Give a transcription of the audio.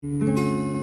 Música